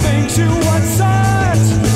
think to what's such.